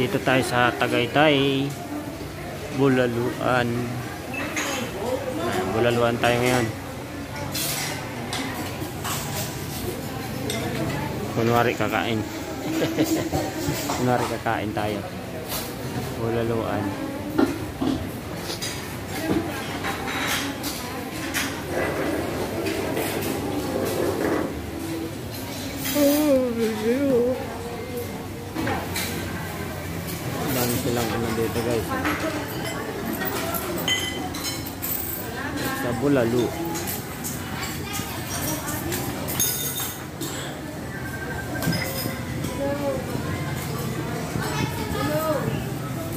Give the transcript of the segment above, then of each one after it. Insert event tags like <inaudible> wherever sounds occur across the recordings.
Dito tayo sa Tagaytay. Bulaluan. Bulaluan tayo ngayon. Kunwari kakain. <laughs> Kunwari kakain tayo. Bulaluan. Oh, Dami silang ano dito guys. Sa Bulalu.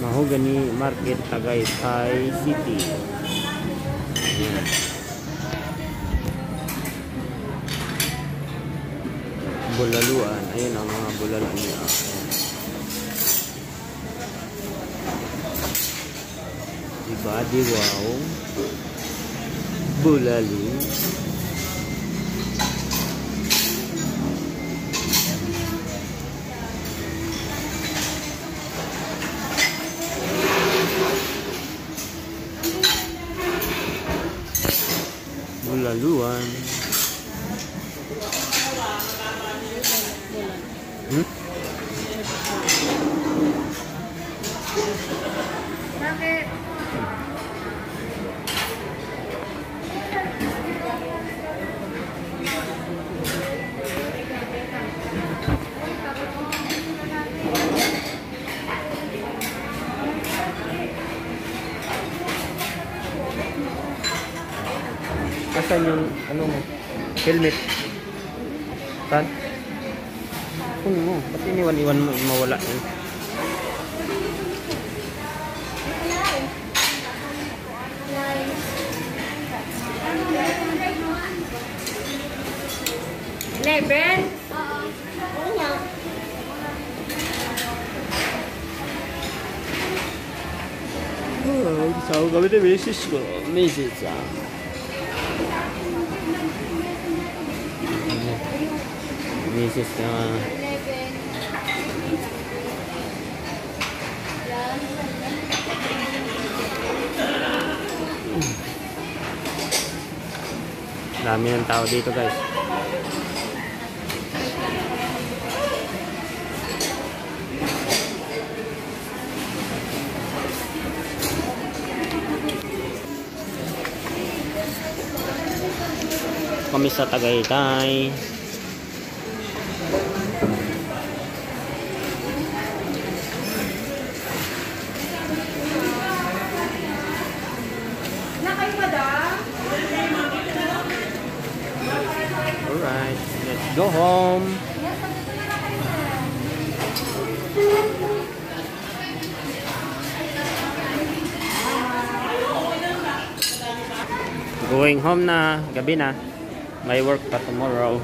Mahogany Market Tagaytay City. Ayan. Bulaluan. Ayun ang mga bulaluan niya. Ayan. body wow bulali bulaluan hmm? Asan yung ano mo? Helmet. Saan? Kunin mo. Ba't iniwan-iwan mo mawala yun? Eleven? Oo nga. Oh, sabi kami na misis ko. Misis ah. Misis na dami ng tao dito guys. Kami sa Tagaytay. Alright, let's go home. Going home na, gabi na. May work pa tomorrow.